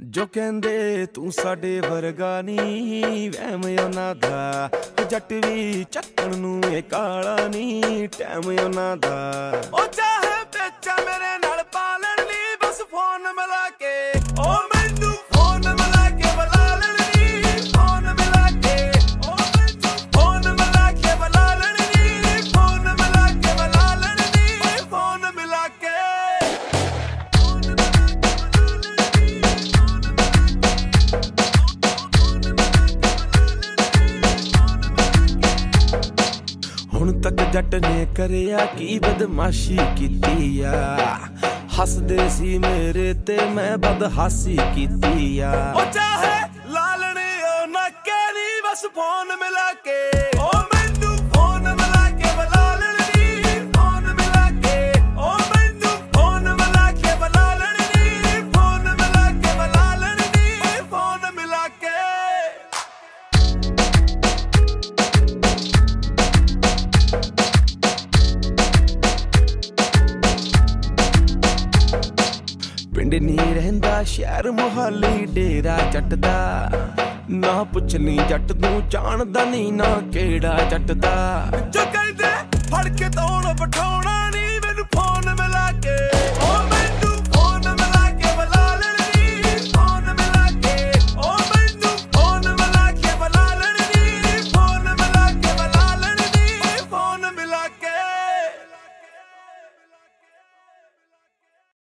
ਜੋ ਕਹਿੰਦੇ ਤੂੰ ਸਾਡੇ ਵਰਗਾ ਨਹੀਂ, ਵਹਿਮ ਉਹਨਾਂ ਦਾ। ਜੱਟ ਵੀ ਚੱਕਣ ਨੂੰ ਇਹ ਕਾਲਾ ਨਹੀਂ ਟਾਈਮ ਉਹਨਾਂ ਦਾ। ਉਹ ਚਾਹੇ ਵੇਚਾ ਮੇਰੇ ਨਾਲ ਪਾਲਣ ਲਈ ਬਸ ਫੋਨ ਮਿਲਾ ਕੇ ਹੁਣ ਤੱਕ ਜੱਟ ਨੇ ਕਰਿਆ ਕੀ ਬਦਮਾਸ਼ੀ ਕੀਤੀ ਆ? ਹੱਸਦੇ ਸੀ ਮੇਰੇ ਤੇ ਮੈਂ ਬਦਹਾਸੀ ਕੀਤੀ ਆ। ਉਹ ਚਾਹੇ ਲਾਲਣੇ ਉਹ ਨਾ ਕਰੀ ਬਸ ਫੋਨ ਮਿਲਾ ਕੇ। ਉਹ ਪਿੰਡ ਨਹੀਂ ਰਹਿੰਦਾ, ਸ਼ਹਿਰ ਮੁਹਾਲੀ ਡੇਰਾ ਜੱਟ ਦਾ ਨਾ ਪੁੱਛ ਲਈ ਜੱਟ ਨੂੰ ਜਾਣਦਾ ਨਹੀਂ ਨਾ ਕਿਹੜਾ ਜੱਟ ਦਾ ਜੋ